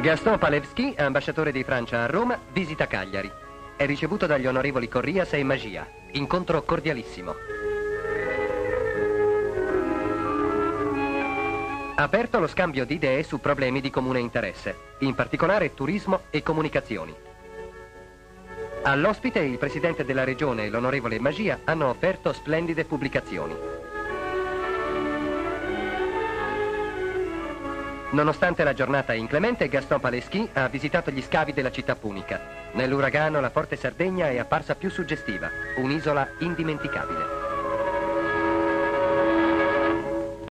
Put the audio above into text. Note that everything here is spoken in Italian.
Gaston Palevski, ambasciatore di Francia a Roma, visita Cagliari. È ricevuto dagli onorevoli Corrias e Magia. Incontro cordialissimo. Aperto lo scambio di idee su problemi di comune interesse, in particolare turismo e comunicazioni. All'ospite il presidente della regione e l'onorevole Magia hanno offerto splendide pubblicazioni. Nonostante la giornata inclemente, Gaston Paleschi ha visitato gli scavi della città punica. Nell'uragano la Forte Sardegna è apparsa più suggestiva, un'isola indimenticabile.